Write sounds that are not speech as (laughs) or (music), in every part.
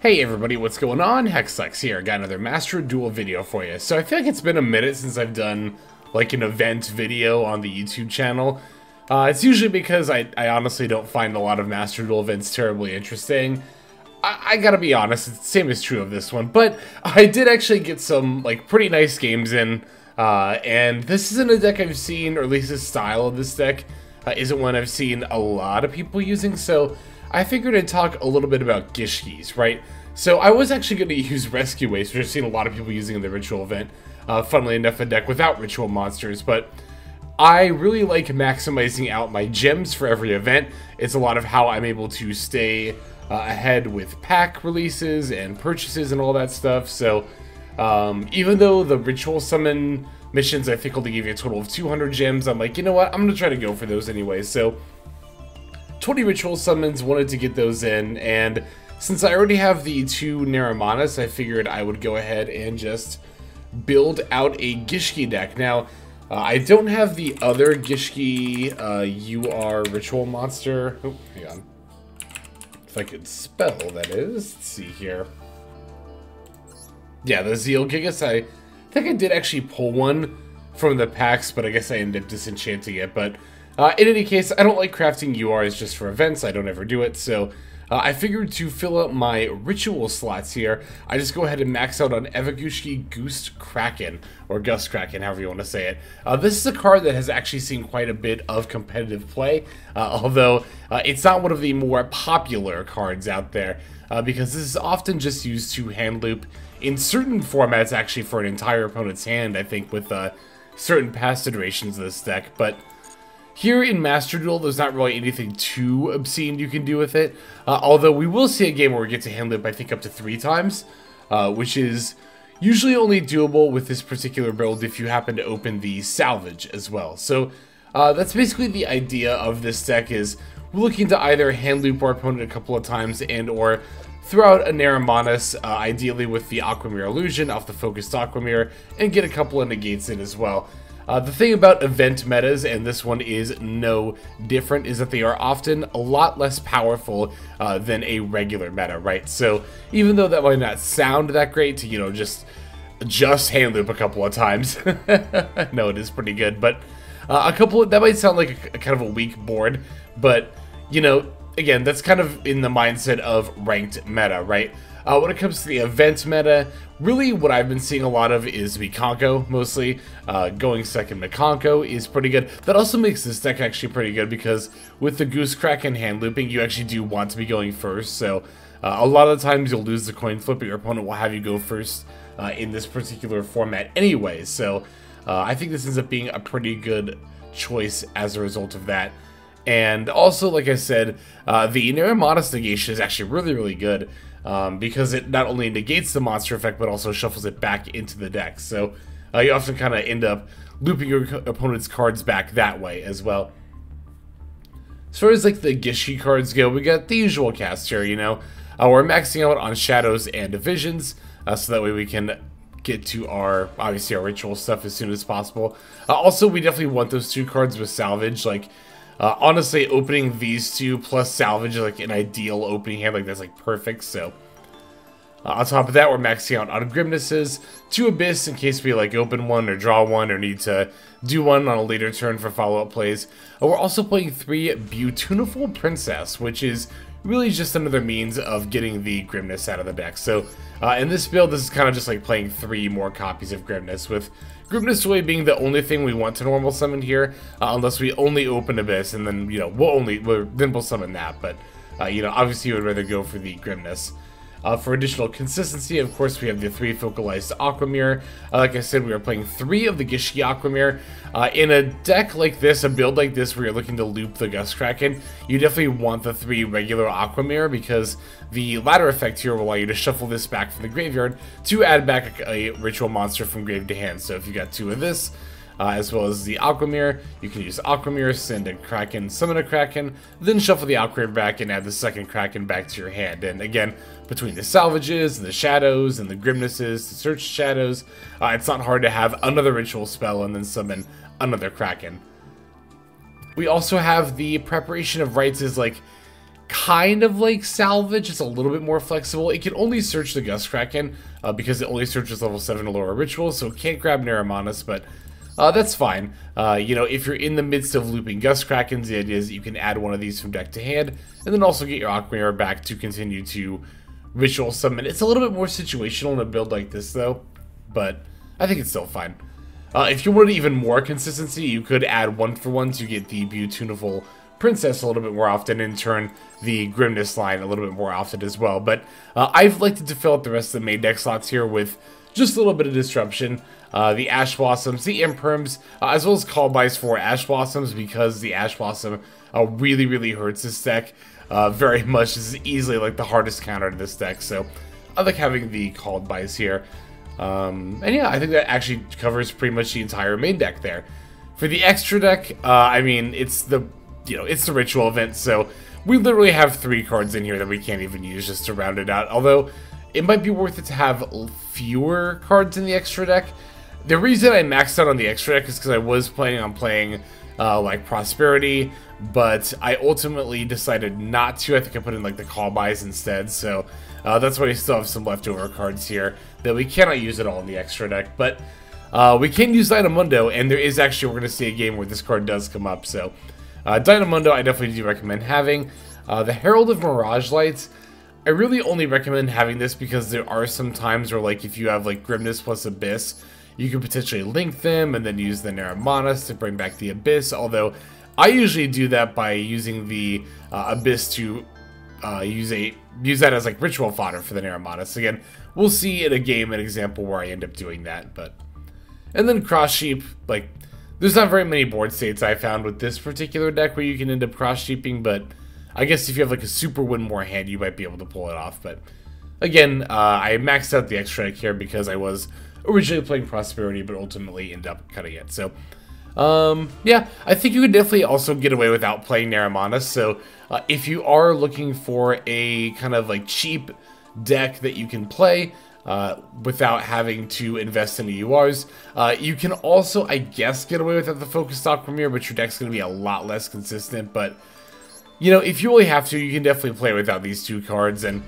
Hey everybody, what's going on? Hexlex here, got another Master Duel video for you. So I feel like it's been a minute since I've done like an event video on the YouTube channel. Uh, it's usually because I, I honestly don't find a lot of Master Duel events terribly interesting. I, I gotta be honest, the same is true of this one, but (laughs) I did actually get some like pretty nice games in, uh, and this isn't a deck I've seen, or at least the style of this deck uh, isn't one I've seen a lot of people using, so I figured I'd talk a little bit about Gishkis, right? So I was actually going (laughs) to use Rescue Waste, which I've seen a lot of people using in the Ritual event. Uh, funnily enough, a deck without Ritual monsters, but I really like maximizing out my gems for every event. It's a lot of how I'm able to stay uh, ahead with pack releases and purchases and all that stuff. So um, even though the Ritual Summon missions I think only give you a total of 200 gems, I'm like, you know what, I'm going to try to go for those anyway. So 20 ritual summons, wanted to get those in, and since I already have the two Neremanas, I figured I would go ahead and just build out a Gishki deck. Now, uh, I don't have the other Gishki uh, UR ritual monster. Oh, hang on. If I could spell, that is. Let's see here. Yeah, the Zeal Gigas, I think I did actually pull one from the packs, but I guess I ended up disenchanting it. But uh, in any case, I don't like crafting URs just for events. I don't ever do it, so uh, I figured to fill up my ritual slots here, I just go ahead and max out on Evigishki Goose Kraken, or Gus Kraken, however you want to say it. Uh, this is a card that has actually seen quite a bit of competitive play, uh, (laughs) although uh, it's not one of the more popular cards out there, uh, because this is often just used to hand loop in certain formats, actually, for an entire opponent's hand, I think, with uh, certain past iterations of this deck, but... Here in Master Duel, there's not really anything too obscene you can do with it. Uh, although we will see a game where we get to handle it, I think, up to three times. Uh, which is usually only doable with this particular build if you happen to open the salvage as well. So uh, that's basically the idea of this deck is we're looking to either hand loop our opponent a couple of times and or throw out a Neremanas, uh, ideally with the Aquamirror Illusion off the focused Aquamirror, and get a couple of negates in as well. Uh, the thing about event metas, and this one is no different, is that they are often a lot less powerful uh, than a regular meta, right? So even though that might not sound that great to, you know, just just hand loop a couple of times, (laughs) no, it is pretty good, but uh, a couple of, that might sound like a, a kind of a weak board, but, you know, again, that's kind of in the mindset of ranked meta, right? Uh, when it comes to the event meta, really what I've been seeing a lot of is Mikanko, mostly. Uh, going second Mikanko is pretty good. That also makes this deck actually pretty good because with the Goose Kraken hand looping, you actually do want to be going first. So uh, a lot of the times you'll lose the coin flip, but your opponent will have you go first uh, in this particular format anyway. So uh, I think this ends up being a pretty good choice as a result of that. And also, like I said, uh, the Neremanas negation is actually really, really good um, because it not only negates the monster effect, but also shuffles it back into the deck. So uh, you often kind of end up looping your opponent's cards back that way as well. As far as like the Gishki cards go, we got the usual cast here, you know. Uh, we're maxing out on Shadows and Divisions, uh, so that way we can get to our, obviously, our ritual stuff as soon as possible. Uh, also, we definitely want those two cards with Salvage, like, uh, honestly, opening these two plus salvage is like an ideal opening hand. Like, that's like perfect. So, uh, on top of that, we're maxing out on Grimnesses, two Abyss in case we like open one or draw one or need to do one on a later turn for follow-up plays. Uh, we're also playing three Beautiful Princess, which is really just another means of getting the Grimness out of the deck. So, uh, in this build, this is kind of just like playing three more copies of Grimness, with Grimness really being the only thing we want to normal summon here, uh, unless we only open Abyss, and then, you know, we'll only, we'll, then we'll summon that, but, uh, you know, obviously you would rather go for the Grimness. Uh, for additional consistency, of course, we have the three focalized Aquamirror. Uh, like I said, we are playing three of the Gishki Aquamirror. Uh, in a deck like this, a build like this, where you're looking to loop the Gus Kraken, you definitely want the three regular Aquamirror because the ladder effect here will allow you to shuffle this back from the graveyard to add back a, a ritual monster from grave to hand. So if you got two of this, uh, as well as the Aquamirror. You can use Aquamirror, send a Kraken, summon a Kraken, then shuffle the Aquamirror back and add the second Kraken back to your hand. And again, between the salvages and the shadows and the grimnesses to search shadows, uh, it's not hard to have another ritual spell and then summon another Kraken. We also have the preparation of rites is like kind of like Salvage. It's a little bit more flexible. It can only search the Gust Kraken uh, because it only searches level 7 or lower rituals, so it can't grab Neremanas, but uh, that's fine. Uh, you know, if you're in the midst of looping Gust Krakens, the idea is that you can add one of these from deck to hand, and then also get your Aquamirror back to continue to ritual summon. It's a little bit more situational in a build like this, though, but I think it's still fine. Uh, if you wanted even more consistency, you could add one for one to get the Beautiful Princess a little bit more often and turn the Grimness line a little bit more often as well. But uh, I've elected to fill out the rest of the main deck slots here with just a little bit of disruption. Uh, the Ash Blossoms, the Imperms, uh, as well as Callbys for Ash Blossoms because the Ash Blossom uh, really, really hurts this deck uh, very (laughs) much. This is easily like the hardest counter to this deck, so I like having the Callbys here. Um, and yeah, I think that actually covers pretty much the entire main deck there. For the extra deck, uh, I mean, it's the you know it's the ritual event, so we literally have three cards in here that we can't even use just to round it out. Although it might be worth it to have fewer cards in the extra deck. The reason I maxed out on the extra deck is because I was planning on playing uh, like Prosperity, but I ultimately decided not to. I think I put in like the call buys instead, so uh, that's why we still have some leftover cards here that we cannot use at all in the extra deck. But uh, we can use Dyna Mondo, and there is actually, we're going to see a game where this card does come up. So uh, Dyna Mondo, I definitely do recommend having. Uh, the Herald of Mirage Lights, I really only recommend having this because there are some times where, like, if you have, like, Grimness plus Abyss, you can potentially link them and then use the Neremanas to bring back the Abyss, although I usually do that by using the uh, Abyss to uh, use a use that as like ritual fodder for the Neremanas. Again, we'll see in a game an example where I end up doing that, but and then cross sheep, like there's not very many board states I found with this particular deck where you can end up cross sheeping, but I guess if you have like a super Winmore hand, you might be able to pull it off. But again, uh, I maxed out the extra here because I was originally playing Prosperity, but ultimately end up cutting it. So, um, yeah, I think you could definitely also get away without playing Neremanas. So, uh, if you are looking for a kind of like cheap deck that you can play uh, without having to invest in the URs, uh, you can also, I guess, get away without the Focus Aquamirror, but your deck's going to be a lot less consistent. But, you know, if you really have to, you can definitely play without these two cards. And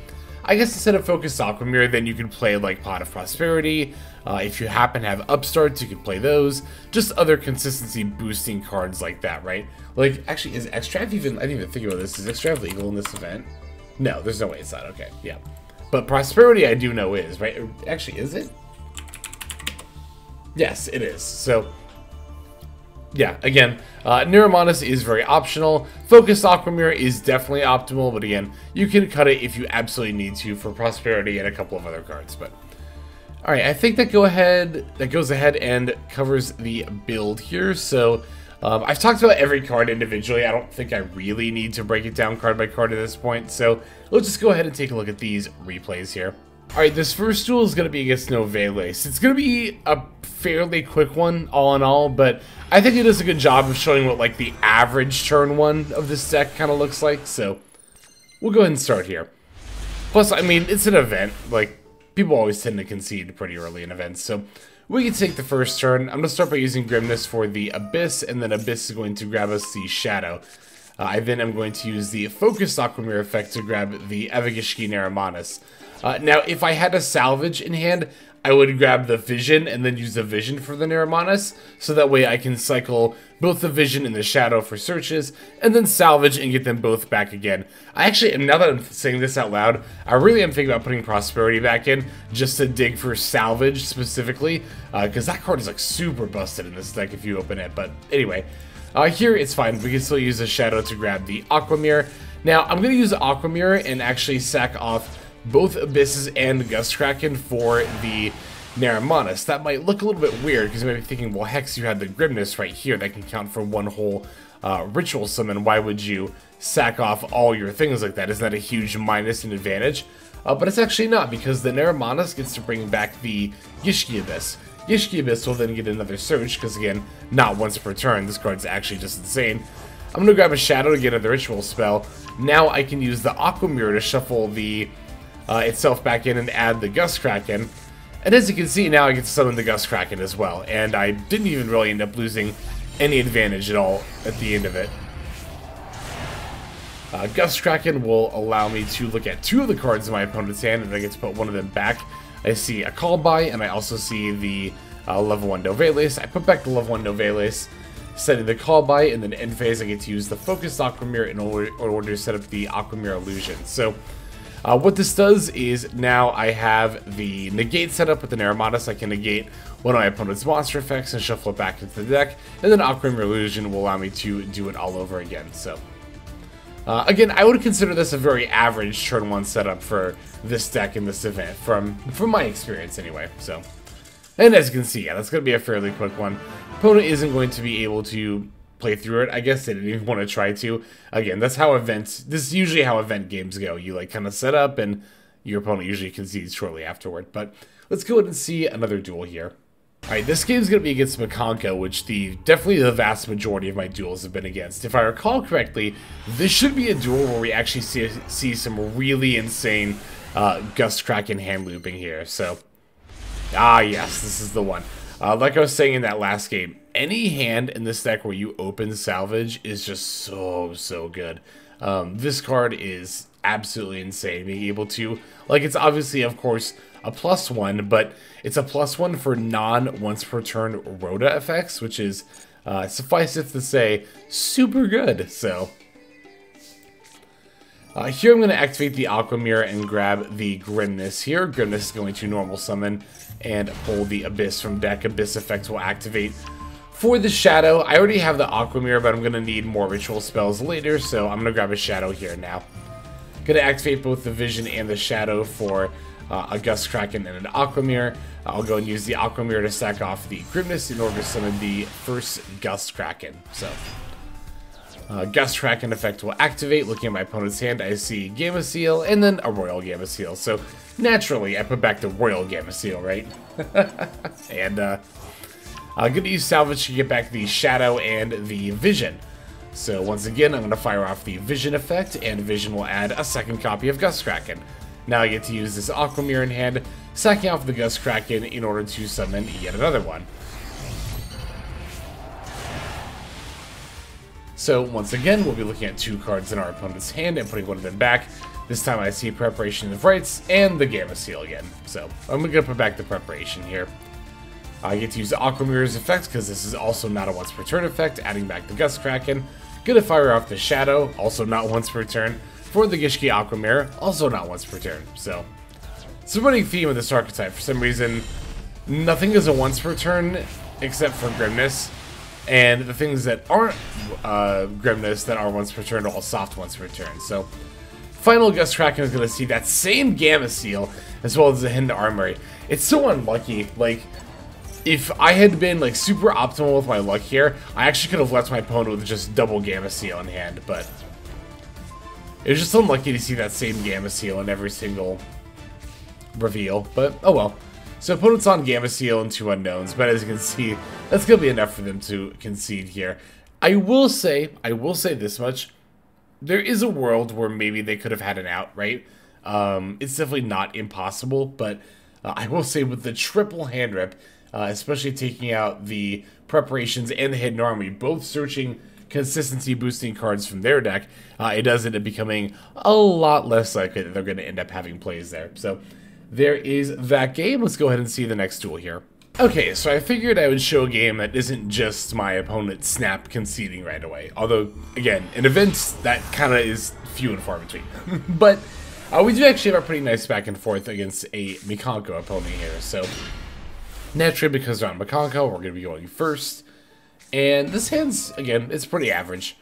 I guess instead of Focus Aquamirror, then you can play like Pot of Prosperity. Uh, if you happen to have upstarts, you can play those. Just other consistency boosting cards like that, right? Like, actually, is Extrav even, I didn't even think about this, is Extrav legal in this event? No, there's no way it's not, okay, yeah. But Prosperity I do know is, right? Actually, is it? Yes, it is. So, yeah, again, uh, Neremanas is very optional. Focus Aquamirror is definitely optimal, but again, you can cut it if you absolutely need to for Prosperity and a couple of other cards. But all right, I think that go ahead that goes ahead and covers the build here. So um, I've talked about every card individually. I don't think I really need to break it down card by card at this point. So let's just go ahead and take a look at these replays here. All right, this first duel is going to be against Novalis. It's going to be a fairly quick one, all in all, but I think it does a good job of showing what like the average turn one of this deck kind of looks like. So we'll go ahead and start here. Plus, I mean, it's an event. Like, people always tend to concede pretty early in events, so we can take the first turn. I'm going to start by using Grimness for the Abyss, and then Abyss is going to grab us the Shadow. Uh, I then am going to use the Focus Aquamirror effect to grab the Evigishki Neremanas. Uh, now, if I had a salvage in hand, I would grab the Vision and then use the Vision for the Neremanas, so that way I can cycle both the Vision and the Shadow for searches, and then salvage and get them both back again. I actually, now that I'm saying this out loud, I really am thinking about putting Prosperity back in, just to dig for salvage specifically, because uh, that card is like super busted in this deck if you open it, but anyway. Uh, here, it's fine. We can still use the Shadow to grab the Aquamirror. Now, I'm going to use Aquamirror and actually sack off both Abysses and Gust Kraken for the Neremanas. That might look a little bit weird because you might be thinking, well, Hex, you had the Grimness right here that can count for one whole uh, ritual summon. Why would you sack off all your things like that? Isn't that a huge minus and advantage? Uh, but it's actually not because the Neremanas gets to bring back the Gishki Abyss. Gishki Abyss will then get another search because, again, not once per turn. This card's actually just insane. I'm going to grab a Shadow to get another ritual spell. Now I can use the Aquamirror to shuffle the uh, itself back in and add the Gust Kraken. And as you can see, now I get to summon the Gust Kraken as well, and I didn't even really end up losing any advantage at all at the end of it. Uh, Gust Kraken will allow me to look at two of the cards in my opponent's hand, and I get to put one of them back. I see a Call By, and I also see the uh, level 1 Novelis. I put back the level 1 Novelis, setting the Call By, and then end phase I get to use the Focused Aquamirror in order, in order to set up the Aquamirror Illusion. So uh, what this does is now I have the negate set up with the Neremanas. I can negate one of my opponent's monster effects and shuffle it back into the deck. And then Aquamirror Illusion will allow me to do it all over again. So uh, again, I would consider this a very average turn one setup for this deck in this event, from from my experience anyway. So, and as you can see, yeah, that's going to be a fairly quick one. Opponent isn't going to be able to play through it. I guess they didn't even want to try to. Again, that's how events. This is usually how event games go. You like kind of set up, and your opponent usually concedes shortly afterward. But let's go ahead and see another duel here. Alright, this game is going to be against Mikanko, which the definitely the vast majority of my duels have been against. If I recall correctly, this should be a duel where we actually see, see some really insane uh, Gust Kraken hand looping here. So, ah yes, this is the one. Uh, like I was saying in that last game, any hand in this deck where you open Salvage is just so, so good. Um, this card is absolutely insane. Being able to, like, it's obviously, of course, a plus one, but it's a plus one for non once per turn ROTA effects, which is, uh, suffice it to say, super good. So, uh, here I'm going to activate the Aquamirror and grab the Grimness here. Grimness is going to normal summon and pull the Abyss from deck. Abyss effects will activate. For the Shadow, I already have the Aquamirror, but I'm going to need more ritual spells later, so I'm going to grab a Shadow here now. Going to activate both the Vision and the Shadow for uh, a Gust Kraken and an Aquamirror. I'll go and use the Aquamirror to sack off the Grimness in order to summon the first Gust Kraken. So, uh, Gust Kraken effect will activate. Looking at my opponent's hand, I see Gamma Seal and then a Royal Gamma Seal. So naturally, I put back the Royal Gamma Seal, right? (laughs) and uh, I'm going to use Salvage to get back the Shadow and the Vision. So once again, I'm going to fire off the Vision effect, and Vision will add a second copy of Gust Kraken. Now I get to use this Aquamirror in hand, sacking off the Gust Kraken in order to summon yet another one. So once again, we'll be looking at two cards in our opponent's hand and putting one of them back. This time I see Preparation of Rites and the Gamma Seal again. So I'm going to put back the Preparation here. I get to use the Aquamirror's effect because this is also not a once per turn effect, adding back the Gust Kraken. Gonna fire off the Shadow, also not once per turn. For the Gishki Aquamirror, also not once per turn. So, it's a running theme of this archetype. For some reason, nothing is a once per turn except for Grimness. And the things that aren't uh, Grimness that are once per turn are all soft once per turn. So, Final Gust Kraken is going to see that same Gamma Seal as well as the Hidden Armory. It's so unlucky. Like, if I had been like super optimal with my luck here, I actually could have left my opponent with just double Gamma Seal in hand, but it was just unlucky to see that same Gamma Seal in every single reveal, but oh well. So opponent's on Gamma Seal and two unknowns, but as you can see, that's going to be enough for them to concede here. I will say, I will say this much. There is a world where maybe they could have had an out, right? Um, it's definitely not impossible, but uh, I will say with the triple hand rip, uh, especially taking out the preparations and the hidden army, both searching consistency boosting cards from their deck, uh, it does end up becoming a lot less likely that they're going to end up having plays there. So there is that game. Let's go ahead and see the next duel here. Okay, so I figured I would show a game that isn't just my opponent snap conceding right away. Although, again, in events, that kind of is few and far between. (laughs) but uh, we do actually have a pretty nice back and forth against a Mikanko opponent here. So, naturally, because on Mikanko, we're going to be going first. And this hand's, again, it's pretty average.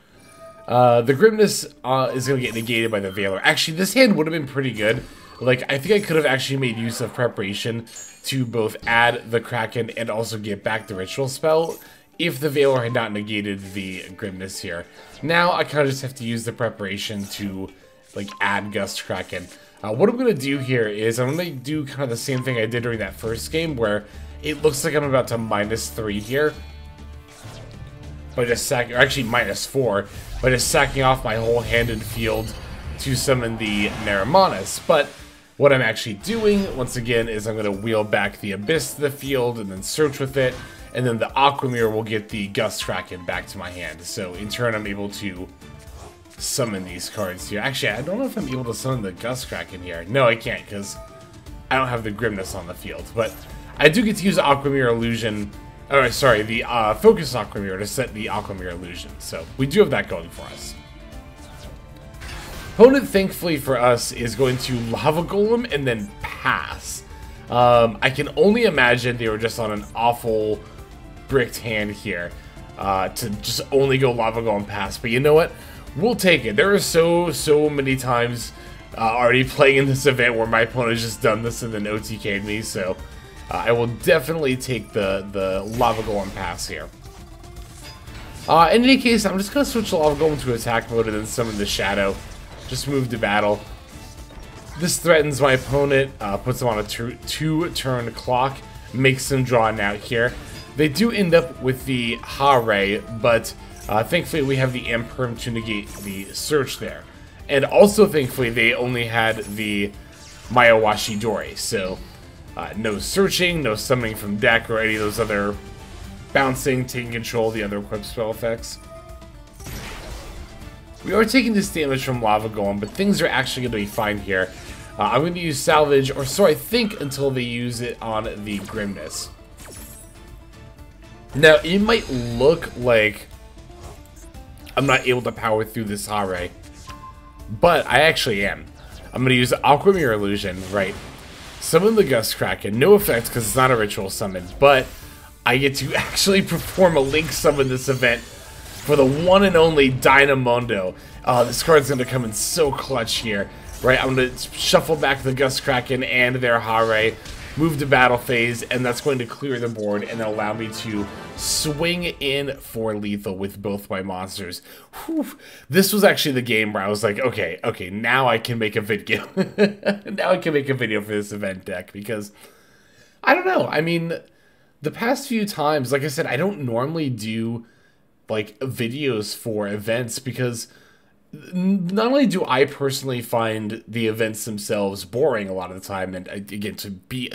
Uh, the Grimness uh, is going to get negated by the Veiler. Actually, this hand would have been pretty good. Like, I think I could have actually made use of Preparation to both add the Kraken and also get back the Ritual spell if the Veiler had not negated the Grimness here. Now, I kind of just have to use the Preparation to, like, add Gust Kraken. Uh, what I'm going to do here is I'm going to do kind of the same thing I did during that first game where it looks like I'm about to minus 3 here. By just sacking, or actually minus 4, by just sacking off my whole hand and field to summon the Neremanas. But what I'm actually doing, once again, is I'm going to wheel back the Abyss to the field and then search with it, and then the Aquamirror will get the Gust Kraken back to my hand. So in turn, I'm able to summon these cards here. Actually, I don't know if I'm able to summon the Gust Kraken here. No, I can't, because I don't have the Grimness on the field. But I do get to use Aquamirror Illusion, or sorry, the uh, Focus Aquamirror to set the Aquamirror Illusion. So we do have that going for us. Opponent, thankfully for us, is going to Lava Golem and then pass. Um, I can only imagine they were just on an awful bricked hand here uh, to just only go Lava Golem pass. But you know what? We'll take it. There are so, so many times uh, already playing in this event where my opponent has just done this and then OTK'd me, so uh, I will definitely take the, the Lava Golem pass here. Uh, in any case, I'm just going to switch Lava Golem to attack mode and then summon the Shadow. Just move to battle. This threatens my opponent, uh, puts them on a two-turn clock, makes them draw an out here. They do end up with the Ha-Re, but uh, thankfully we have the Imperm to negate the search there. And also thankfully they only had the Mayowashidori, so uh, no searching, no summoning from deck or any of those other bouncing, taking control, the other equipped spell effects. We are taking this damage from Lava Golem, but things are actually going to be fine here. Uh, I'm going to use Salvage, or so I think, until they use it on the Grimness. Now, it might look like I'm not able to power through this Ha-Re, but I actually am. I'm going to use Aquamirror Illusion, right? Summon the Gust Kraken. No effect because it's not a ritual summon, but I get to (laughs) actually perform a Link summon this event for the one and only Dyna Mondo. Uh, this card's going to come in so clutch here, right? I'm going to shuffle back the Gust Kraken and their Ha-Re, move to battle phase, and that's going to clear the board and allow me to swing in for lethal with both my monsters. Whew. This was actually the game where I was like, okay, okay, now I can make a video. (laughs) now I can make a video for this event deck because I don't know. I mean, the past few times, like I said, I don't normally do like videos for events because not only do I personally find the events themselves boring a lot of the time, and again, to be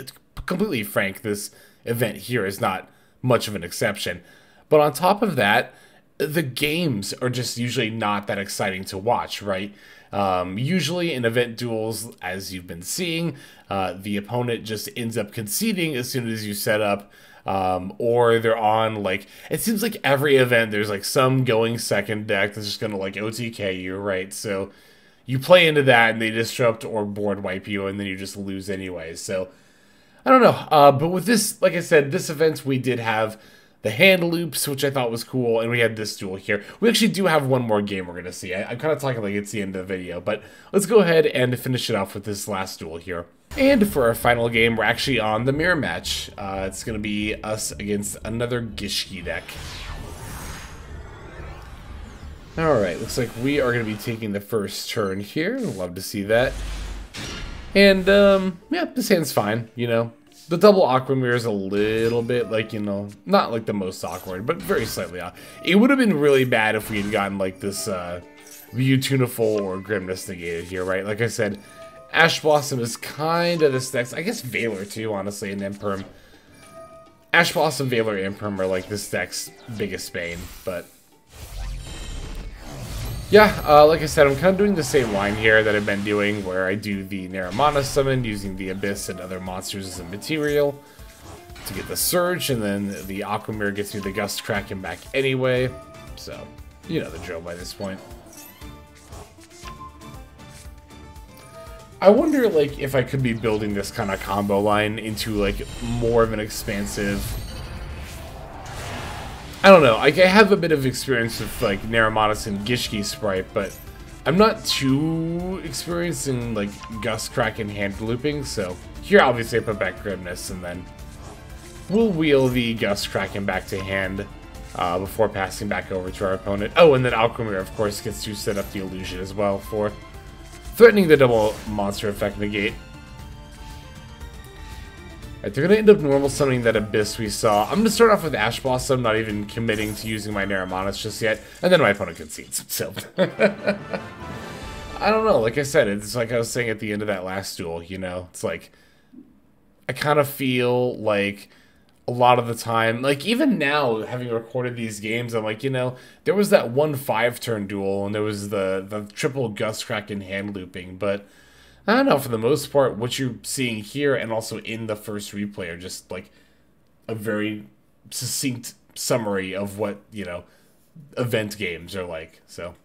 completely frank, this event here is not much of an exception. But on top of that, the games are just usually not that exciting to watch, right? Um, usually in event duels, as you've been seeing, uh, the opponent just ends up conceding as soon as you set up um, or they're on like it seems like every event there's like some going second deck that's just gonna like OTK you, right? So you play into that and they disrupt or board wipe you, and then you just lose anyway. So I don't know, uh, but with this, like I said, this event we did have the hand loops, which I thought was cool, and we had this duel here. We actually do have one more game we're going to see. I, am kind of talking like it's the end of the video, but let's go ahead and finish it off with this last duel here. And for our final game, we're actually on the mirror match. Uh, it's going to be us against another Gishki deck. Alright, looks like we are going to be taking the first turn here. Love to see that. And, um, yeah, this hand's fine, you know. The double Aquamirror is a little bit, like, you know, not like the most awkward, but very slightly off. It would have been really bad if we had gotten, like, this, uh, View or Grimness negated here, right? Like I said, Ash Blossom is kind of this deck's, I guess Valor too, honestly, and Imperm. Ash Blossom, Valor, Imperm are like this deck's biggest bane, but... Yeah, uh, like I said, I'm kind of doing the same line here that I've been doing, where I do the Naramana summon using the Abyss and other monsters as a material to get the Surge, and then the Aquamirror gets me the Gust Kraken back anyway, so you know the drill by this point. I wonder, like, if I could be building this kind of combo line into, like, more of an expansive... I don't know. Like, I have a bit of experience with, like, Naramatis and Gishki Sprite, but I'm not too experienced in, like, Gust Kraken hand looping, so here, obviously, I put back Grimness, and then we'll wheel the Gust Kraken back to hand uh, before passing back over to our opponent. Oh, and then Alchemir, of course, gets to set up the illusion as well for threatening the double monster effect negate. Right, they're gonna end up normal summoning that Abyss we saw. I'm gonna start off with Ash Blossom, not even committing to using my Neremanas just yet, and then my opponent concedes, so... (laughs) I don't know, like I said, it's like I was saying at the end of that last duel, you know? It's like, I kind of feel like a lot of the time. Like even now, having recorded these games, I'm like, you know, there was that one five turn duel, and there was the the triple gust kraken hand looping, but I don't know. For the most part, what you're seeing here and also in the first replay are just like a very succinct summary of what you know event games are like. So.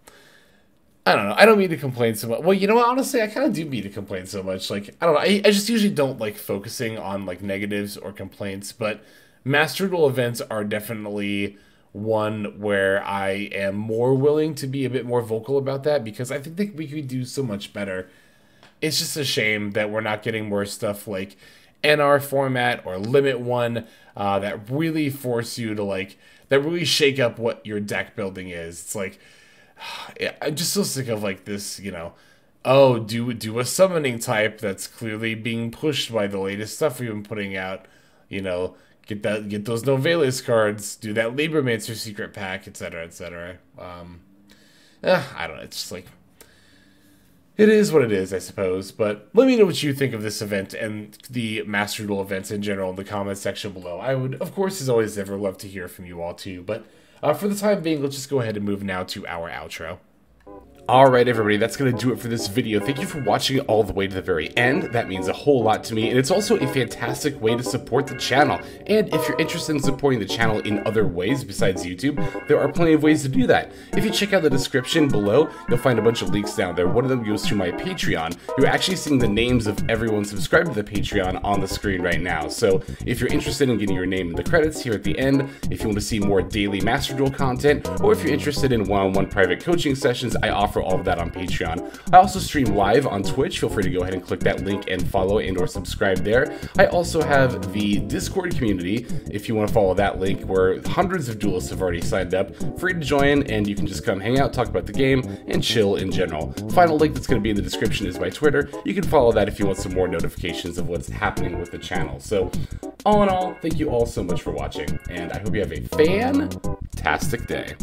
I don't know. I don't mean to complain so much. Well, you know what? Honestly, I kind of do mean to complain so much. Like, I don't know. I, I just usually don't like focusing on like negatives or complaints, but Master Duel events are definitely one where I am more willing to be a bit more vocal about that because I think that we could do so much better. It's just a shame that we're not getting more stuff like NR format or Limit One uh, that really force you to like that really shake up what your deck building is. It's like I'm just so sick of like this, you know. Oh, do do a summoning type that's clearly being pushed by the latest stuff we've been putting out. You know, get that get those Novellis cards, do that Libromancer secret pack, etc., etc. Um, eh, I don't know. It's just like it is what it is, I suppose. But let me know what you think of this event and the Master Duel events in general in the comments section below. I would, of course, as always, ever love to hear from you all too. But uh, for the time being, let's just go ahead and move now to our outro. Alright everybody, that's going to do it for this video. Thank you for watching all the way to the very end. That means a whole lot to me, and it's also a fantastic way to support the channel. And if you're interested in supporting the channel in other ways besides YouTube, there are plenty of ways to do that. If you check out the description below, you'll find a bunch of links down there. One of them goes to my Patreon. You're actually seeing the names of everyone subscribed to the Patreon on the screen right now. So if you're interested in getting your name in the credits here at the end, if you want to see more daily Master Duel content, or if you're interested in one-on-one -on -one private coaching sessions, I offer for all of that on Patreon. I also stream live on Twitch. Feel free to go ahead and click that link and follow and or subscribe there. I also have the Discord community, if you want to follow that link, where hundreds of duelists have already signed up. Free to join, and you can just come hang out, talk about the game, and chill in general. Final link that's going to be in the description is my Twitter. You can follow that if you want some more notifications of what's happening with the channel. So, all in all, thank you all so much for watching, and I hope you have a fantastic day.